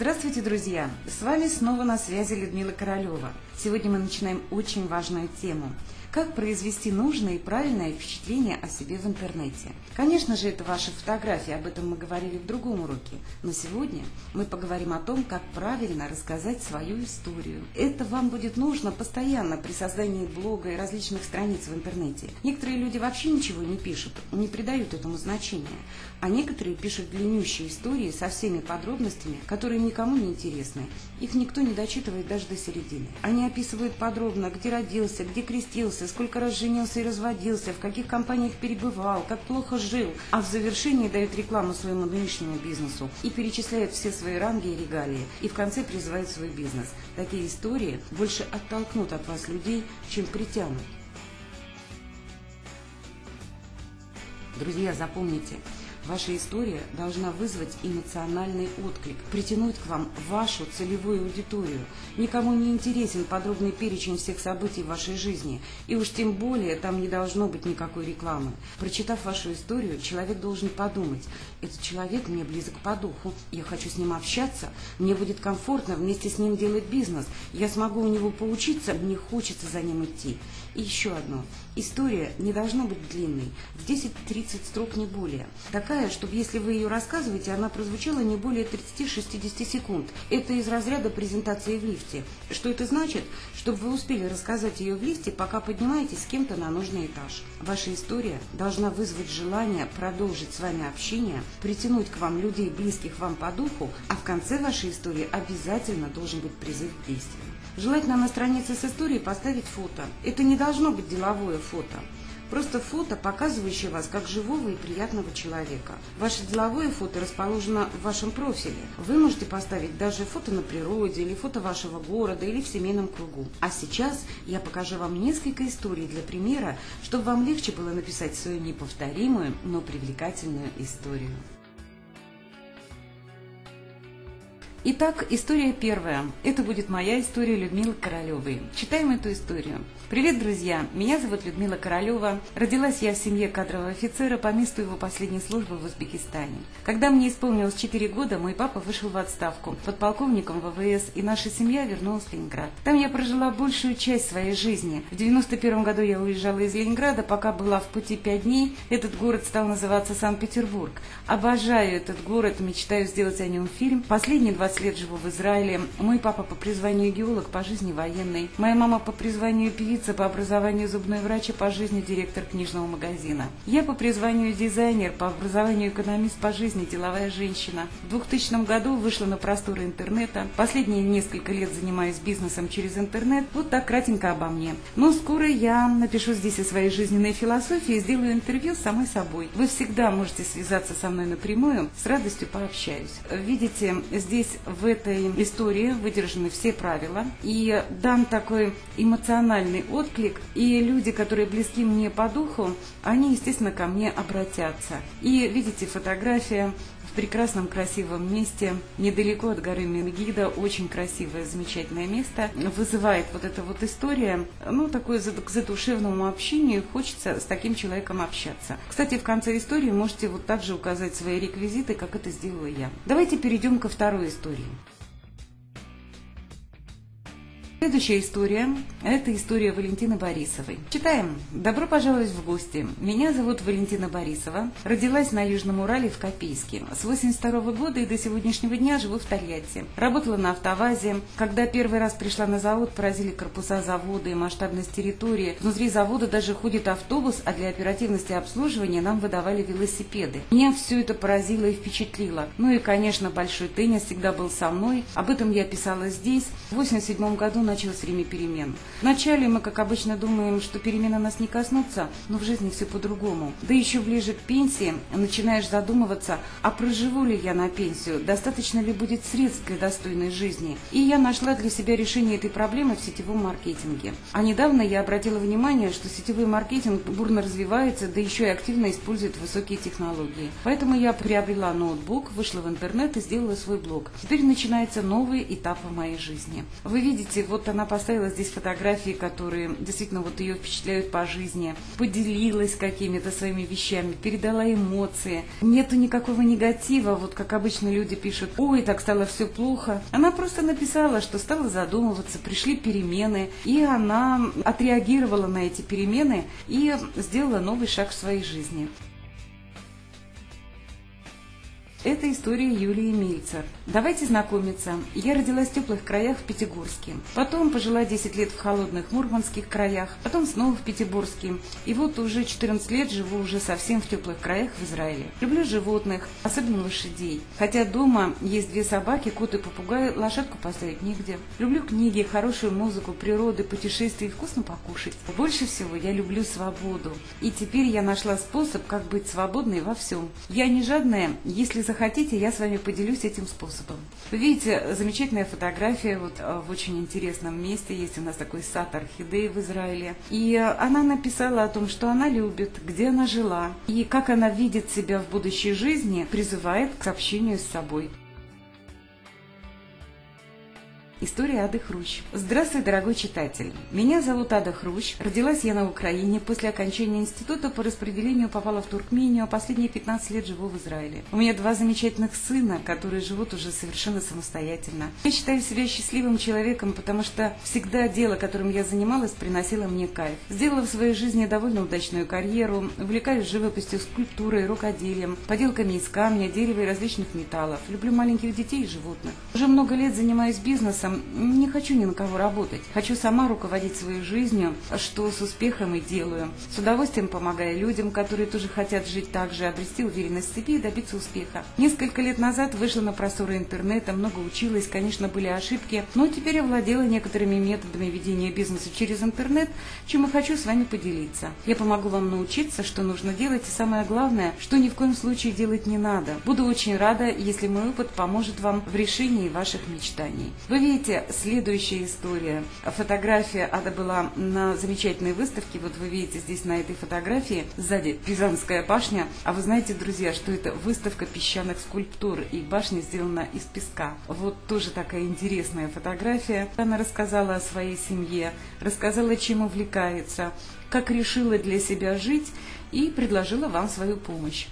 Здравствуйте, друзья! С вами снова на связи Людмила Королева. Сегодня мы начинаем очень важную тему – как произвести нужное и правильное впечатление о себе в интернете. Конечно же, это ваши фотографии, об этом мы говорили в другом уроке. Но сегодня мы поговорим о том, как правильно рассказать свою историю. Это вам будет нужно постоянно при создании блога и различных страниц в интернете. Некоторые люди вообще ничего не пишут, не придают этому значения. А некоторые пишут длиннющие истории со всеми подробностями, которые никому не интересны. Их никто не дочитывает даже до середины. Они описывают подробно, где родился, где крестился, сколько раз женился и разводился, в каких компаниях перебывал, как плохо жил, а в завершении дает рекламу своему нынешнему бизнесу и перечисляет все свои ранги и регалии, и в конце призывает свой бизнес. Такие истории больше оттолкнут от вас людей, чем притянут. Друзья, запомните – Ваша история должна вызвать эмоциональный отклик, притянуть к вам вашу целевую аудиторию. Никому не интересен подробный перечень всех событий в вашей жизни, и уж тем более там не должно быть никакой рекламы. Прочитав вашу историю, человек должен подумать, этот человек мне близок по духу, я хочу с ним общаться, мне будет комфортно вместе с ним делать бизнес, я смогу у него поучиться, мне хочется за ним идти. И еще одно. История не должна быть длинной, в 10-30 строк не более. Такая, чтобы если вы ее рассказываете, она прозвучала не более 30-60 секунд. Это из разряда презентации в лифте. Что это значит? Чтобы вы успели рассказать ее в лифте, пока поднимаетесь с кем-то на нужный этаж. Ваша история должна вызвать желание продолжить с вами общение, притянуть к вам людей, близких вам по духу, а в конце вашей истории обязательно должен быть призыв к действию. Желательно на странице с историей поставить фото. Это не должно быть деловое фото. Просто фото, показывающее вас как живого и приятного человека. Ваше деловое фото расположено в вашем профиле. Вы можете поставить даже фото на природе, или фото вашего города, или в семейном кругу. А сейчас я покажу вам несколько историй для примера, чтобы вам легче было написать свою неповторимую, но привлекательную историю. Итак, история первая. Это будет моя история Людмилы Королевой. Читаем эту историю. Привет, друзья! Меня зовут Людмила Королева. Родилась я в семье кадрового офицера по месту его последней службы в Узбекистане. Когда мне исполнилось 4 года, мой папа вышел в отставку подполковником ВВС, и наша семья вернулась в Ленинград. Там я прожила большую часть своей жизни. В 91 году я уезжала из Ленинграда, пока была в пути 5 дней. Этот город стал называться Санкт-Петербург. Обожаю этот город, мечтаю сделать о нем фильм. Последние 20 20 лет живу в Израиле. Мой папа по призванию геолог, по жизни военный. Моя мама по призванию певица, по образованию зубной врач и по жизни директор книжного магазина. Я по призванию дизайнер, по образованию экономист, по жизни деловая женщина. В 2000 году вышла на просторы интернета. Последние несколько лет занимаюсь бизнесом через интернет. Вот так кратенько обо мне. Но скоро я напишу здесь о своей жизненной философии и сделаю интервью самой собой. Вы всегда можете связаться со мной напрямую, с радостью пообщаюсь. Видите, здесь в этой истории выдержаны все правила и дан такой эмоциональный отклик, и люди, которые близки мне по духу, они, естественно, ко мне обратятся. И видите, фотография в прекрасном красивом месте, недалеко от горы Менгида, очень красивое, замечательное место, вызывает вот эта вот история, ну, такое к задушевному общению, хочется с таким человеком общаться. Кстати, в конце истории можете вот так же указать свои реквизиты, как это сделала я. Давайте перейдем ко второй истории. Следующая история – это история Валентины Борисовой. Читаем. Добро пожаловать в гости. Меня зовут Валентина Борисова. Родилась на Южном Урале в Копейске. С 82 года и до сегодняшнего дня живу в Тольятти. Работала на автовазе. Когда первый раз пришла на завод, поразили корпуса завода и масштабность территории. Внутри завода даже ходит автобус, а для оперативности обслуживания нам выдавали велосипеды. Меня все это поразило и впечатлило. Ну и, конечно, большой теннис всегда был со мной. Об этом я писала здесь. В 87 году началось время перемен. Вначале мы, как обычно, думаем, что перемены нас не коснутся, но в жизни все по-другому. Да еще ближе к пенсии начинаешь задумываться, а проживу ли я на пенсию, достаточно ли будет средств для достойной жизни. И я нашла для себя решение этой проблемы в сетевом маркетинге. А недавно я обратила внимание, что сетевой маркетинг бурно развивается, да еще и активно использует высокие технологии. Поэтому я приобрела ноутбук, вышла в интернет и сделала свой блог. Теперь начинается новый этап в моей жизни. Вы видите, вот вот она поставила здесь фотографии, которые действительно вот ее впечатляют по жизни, поделилась какими-то своими вещами, передала эмоции. Нету никакого негатива, вот как обычно люди пишут, ой, так стало все плохо. Она просто написала, что стала задумываться, пришли перемены, и она отреагировала на эти перемены и сделала новый шаг в своей жизни. Это история Юлии Мильцер. Давайте знакомиться. Я родилась в теплых краях в Пятигорске. Потом пожила 10 лет в холодных мурманских краях. Потом снова в Пятигорске. И вот уже 14 лет живу уже совсем в теплых краях в Израиле. Люблю животных, особенно лошадей. Хотя дома есть две собаки, кот и попугай, лошадку поставить нигде. Люблю книги, хорошую музыку, природы, путешествия и вкусно покушать. Больше всего я люблю свободу. И теперь я нашла способ, как быть свободной во всем. Я не жадная, если захотите, я с вами поделюсь этим способом. Вы видите, замечательная фотография вот э, в очень интересном месте. Есть у нас такой сад орхидей в Израиле. И она написала о том, что она любит, где она жила, и как она видит себя в будущей жизни, призывает к общению с собой. История Ады Хрущ. Здравствуй, дорогой читатель. Меня зовут Ада Хрущ. Родилась я на Украине. После окончания института по распределению попала в Туркмению, а последние 15 лет живу в Израиле. У меня два замечательных сына, которые живут уже совершенно самостоятельно. Я считаю себя счастливым человеком, потому что всегда дело, которым я занималась, приносило мне кайф. Сделала в своей жизни довольно удачную карьеру, увлекаюсь живописью, скульптурой, рукоделием, поделками из камня, дерева и различных металлов. Люблю маленьких детей и животных. Уже много лет занимаюсь бизнесом, не хочу ни на кого работать. Хочу сама руководить своей жизнью, что с успехом и делаю. С удовольствием помогая людям, которые тоже хотят жить так же, обрести уверенность в себе и добиться успеха. Несколько лет назад вышла на просторы интернета, много училась, конечно, были ошибки, но теперь я владела некоторыми методами ведения бизнеса через интернет, чем я хочу с вами поделиться. Я помогу вам научиться, что нужно делать, и самое главное, что ни в коем случае делать не надо. Буду очень рада, если мой опыт поможет вам в решении ваших мечтаний. Вы видите, Видите, следующая история. Фотография, она была на замечательной выставке. Вот вы видите здесь на этой фотографии сзади Пизанская башня. А вы знаете, друзья, что это выставка песчаных скульптур, и башня сделана из песка. Вот тоже такая интересная фотография. Она рассказала о своей семье, рассказала, чем увлекается, как решила для себя жить и предложила вам свою помощь.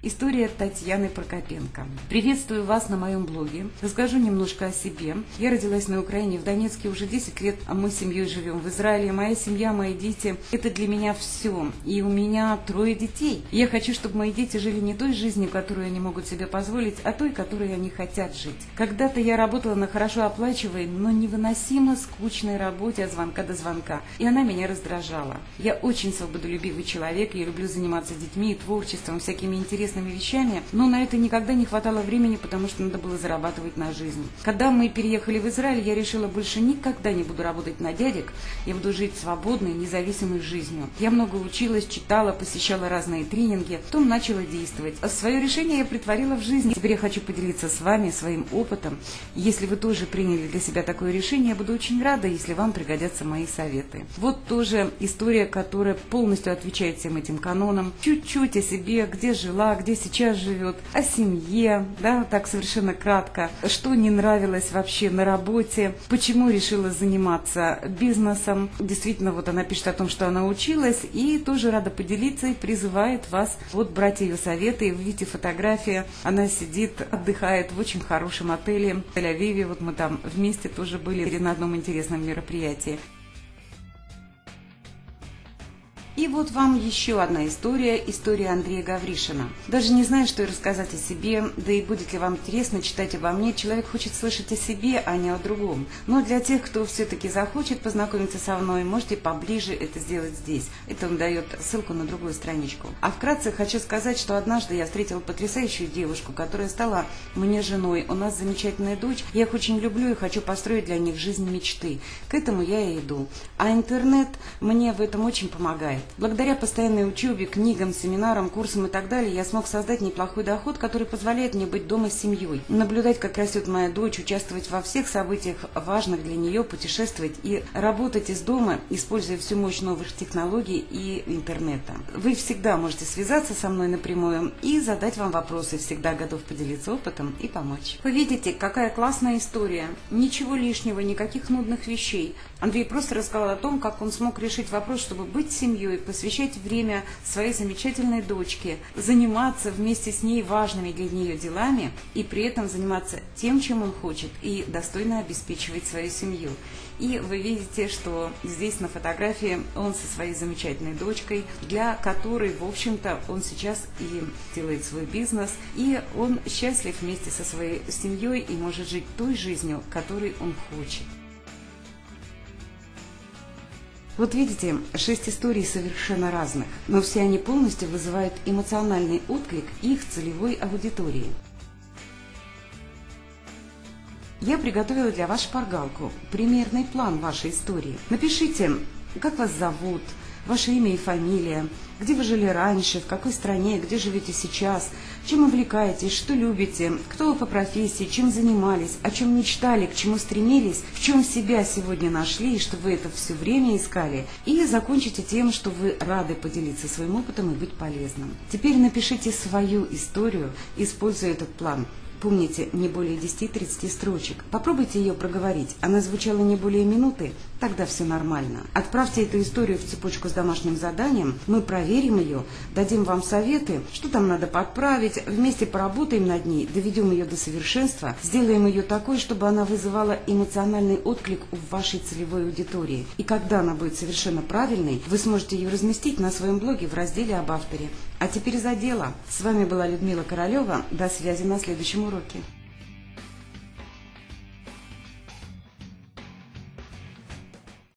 История Татьяны Прокопенко. Приветствую вас на моем блоге. Расскажу немножко о себе. Я родилась на Украине, в Донецке уже 10 лет, а мы с семьей живем в Израиле. Моя семья, мои дети – это для меня все. И у меня трое детей. Я хочу, чтобы мои дети жили не той жизнью, которую они могут себе позволить, а той, которой они хотят жить. Когда-то я работала на хорошо оплачиваемой, но невыносимо скучной работе от звонка до звонка. И она меня раздражала. Я очень свободолюбивый человек, я люблю заниматься детьми и творчеством, всякими интересными интересными вещами, но на это никогда не хватало времени, потому что надо было зарабатывать на жизнь. Когда мы переехали в Израиль, я решила больше никогда не буду работать на дядек, я буду жить свободной, независимой жизнью. Я много училась, читала, посещала разные тренинги, потом начала действовать. А свое решение я притворила в жизнь. Теперь я хочу поделиться с вами своим опытом. Если вы тоже приняли для себя такое решение, я буду очень рада, если вам пригодятся мои советы. Вот тоже история, которая полностью отвечает всем этим канонам. Чуть-чуть о себе, где жила, где сейчас живет, о семье, да, так совершенно кратко, что не нравилось вообще на работе, почему решила заниматься бизнесом. Действительно, вот она пишет о том, что она училась, и тоже рада поделиться и призывает вас вот брать ее советы. И вы видите фотографии, она сидит, отдыхает в очень хорошем отеле в Тель-Авиве, вот мы там вместе тоже были на одном интересном мероприятии. И вот вам еще одна история, история Андрея Гавришина. Даже не знаю, что и рассказать о себе, да и будет ли вам интересно читать обо мне. Человек хочет слышать о себе, а не о другом. Но для тех, кто все-таки захочет познакомиться со мной, можете поближе это сделать здесь. Это он дает ссылку на другую страничку. А вкратце хочу сказать, что однажды я встретила потрясающую девушку, которая стала мне женой. У нас замечательная дочь. Я их очень люблю и хочу построить для них жизнь мечты. К этому я и иду. А интернет мне в этом очень помогает. Благодаря постоянной учебе, книгам, семинарам, курсам и так далее, я смог создать неплохой доход, который позволяет мне быть дома с семьей, наблюдать, как растет моя дочь, участвовать во всех событиях, важных для нее, путешествовать и работать из дома, используя всю мощь новых технологий и интернета. Вы всегда можете связаться со мной напрямую и задать вам вопросы. Всегда готов поделиться опытом и помочь. Вы видите, какая классная история. Ничего лишнего, никаких нудных вещей. Андрей просто рассказал о том, как он смог решить вопрос, чтобы быть семьей, посвящать время своей замечательной дочке, заниматься вместе с ней важными для нее делами и при этом заниматься тем, чем он хочет, и достойно обеспечивать свою семью. И вы видите, что здесь на фотографии он со своей замечательной дочкой, для которой, в общем-то, он сейчас и делает свой бизнес, и он счастлив вместе со своей семьей и может жить той жизнью, которой он хочет. Вот видите, шесть историй совершенно разных, но все они полностью вызывают эмоциональный отклик их целевой аудитории. Я приготовила для вас шпаргалку, примерный план вашей истории. Напишите, как вас зовут, ваше имя и фамилия, где вы жили раньше, в какой стране, где живете сейчас, чем увлекаетесь, что любите, кто вы по профессии, чем занимались, о чем мечтали, к чему стремились, в чем себя сегодня нашли? И что вы это все время искали. И закончите тем, что вы рады поделиться своим опытом и быть полезным. Теперь напишите свою историю, используя этот план. Помните, не более 10-30 строчек. Попробуйте ее проговорить. Она звучала не более минуты, тогда все нормально. Отправьте эту историю в цепочку с домашним заданием, мы проверим ее, дадим вам советы, что там надо подправить, вместе поработаем над ней, доведем ее до совершенства, сделаем ее такой, чтобы она вызывала эмоциональный отклик у вашей целевой аудитории. И когда она будет совершенно правильной, вы сможете ее разместить на своем блоге в разделе об авторе. А теперь за дело. С вами была Людмила Королева. До связи на следующем уроке.